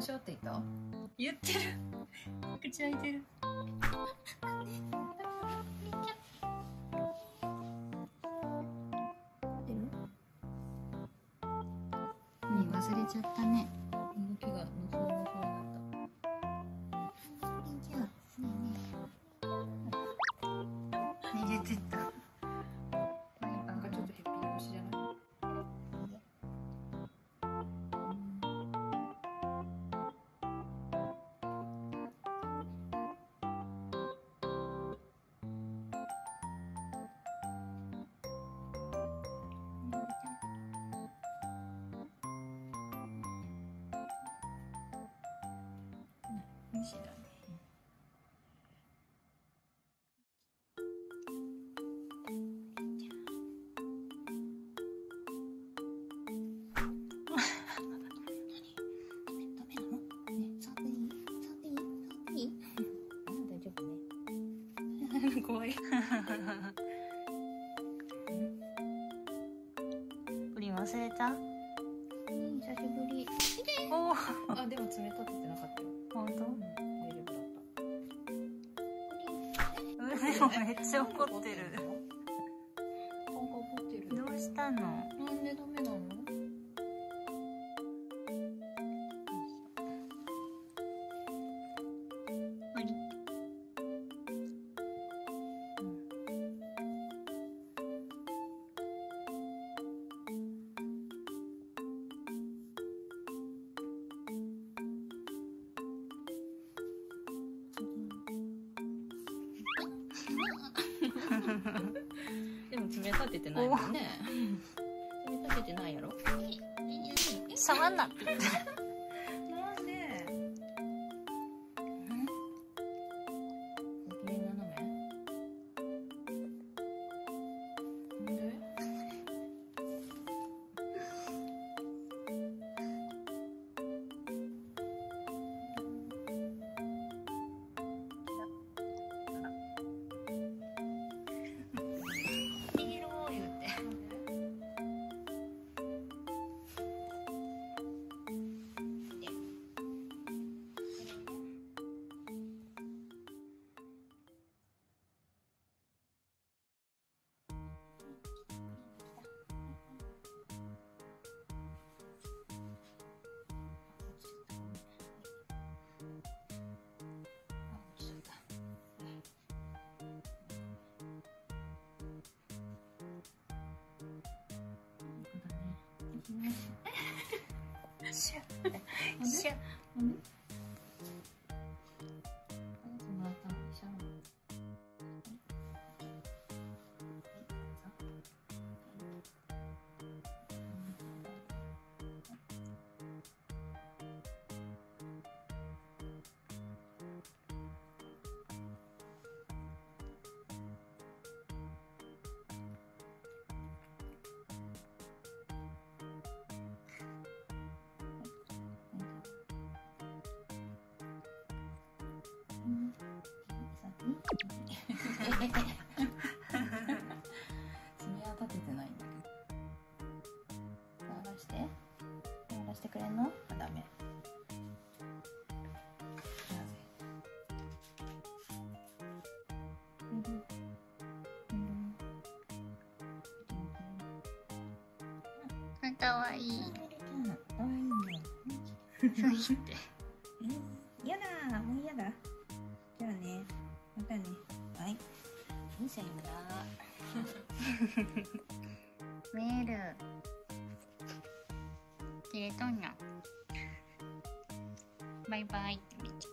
ましょうって言った？言ってる。口開いてる。うん忘れちゃったね。動きが虫だね大丈夫ね怖いプリン忘れた？うん久しぶり。おおあでも爪立ててなかったよ本当？うん。大丈夫。だっためっちゃ怒ってる。怒ってる。どうしたの？なんでダメなの？でも爪立ててないもんね。爪立ててないやろ？触んなシュッシ 爪は立ててないんだけど。触らして。触らしてくれんの？あダメ。かわいいかわいいねそう言っていいさよならメール。切れとんなバイバイってめっちゃ